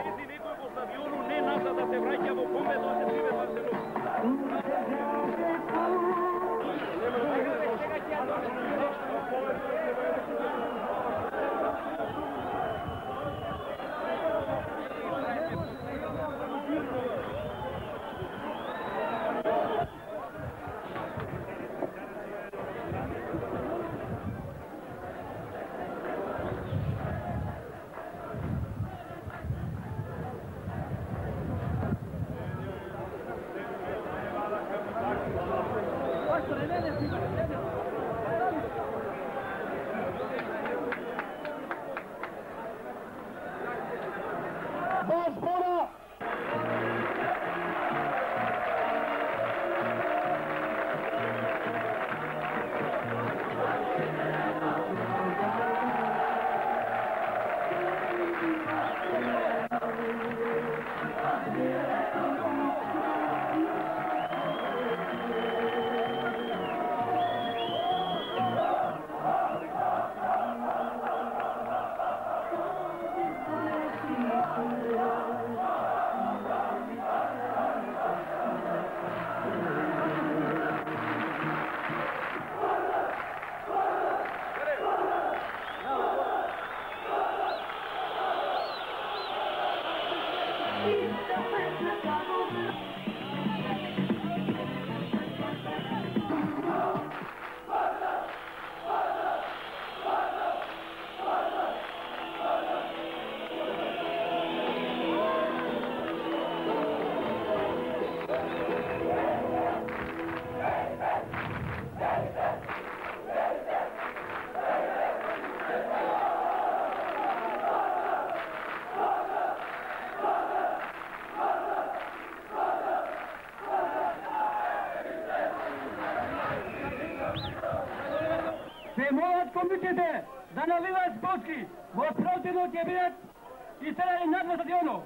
Излези некој во стадиону не назад да се враќа во бомбе, тоа се приведува се Yeah. Клубичите да наливаат спочки, во противно ќе бидат истерани над во стадионот.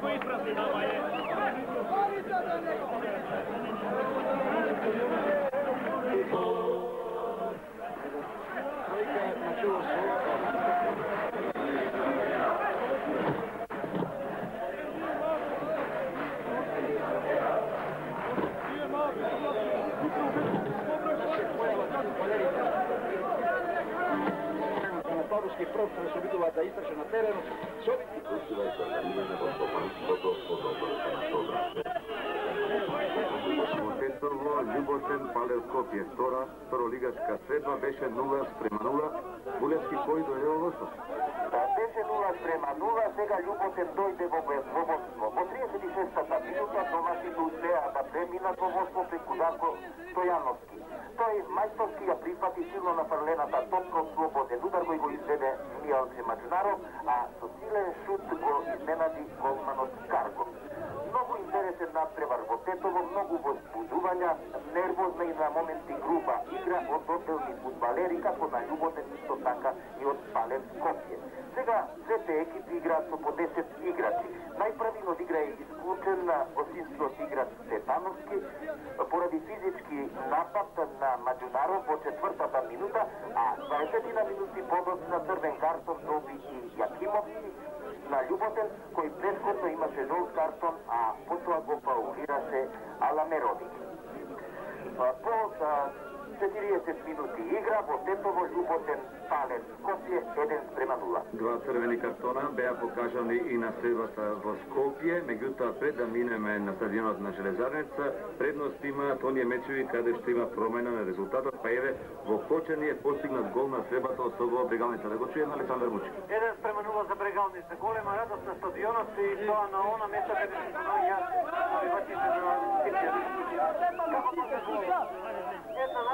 Cu infrastructura mai e. Take that, mature soul. Europski program su vidjela da istraže na terenu. Sobi... Тесово, Љубосен, Палев Скопје, втора, второлигачка средба беше 0 спрема 0. Булевски кој дојде во Восов? Да, беше 0 спрема 0, сега Љубосен дојде во водство. Во 36-та минута домашите успеа да преминат во водство преку Дарко Стојановски. Тој мајсторски ја прифати силно нафрлената топка од слободен удар кој го изведе Мијалче Маджунаров, а со силен шут го изненади голманот Карго. Многу интересен надпревар во Тетово, многу возбудувања, нервозна и на моменти груба игра од одделни фудбалери, како на Љуботен исто така и од Пален Скопје. Сега сете екипи играат со по 10 играчи. Најправилно игра е исклучен на осинскиот играч Степановски поради физички напад на Маджунаров во четвртата минута, а 20 на минути подоцна црвен картон доби и Јакимовски на Љуботен, кој предходно имаше жолт картон, а потоа го фаулираше Аламероди. Па, по 40 минути игра во Тетово Љуботен Пален Скопје 1 спрема 0. Два црвени картона беа покажани и на средбата во Скопје, меѓутоа пред да минеме на стадионот на Железарница, предност има Тонија Мечеви каде што има промена на резултатот, па еве во Кочани е постигнат гол на средбата од Согова Брегалница. Да го чуеме Александар Мучи. 1 спрема 0 за Брегалница. Голема радост на стадионот и тоа на она место каде се наоѓа навивачите на. Една најдобра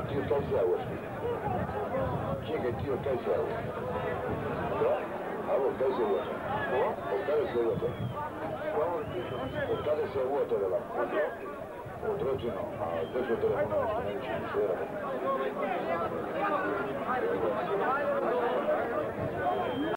now Tio Kaisauer. Llega Tio Kaisauer. Alô, a